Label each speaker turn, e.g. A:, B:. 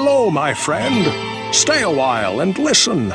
A: Hello, my friend. Stay a while and listen.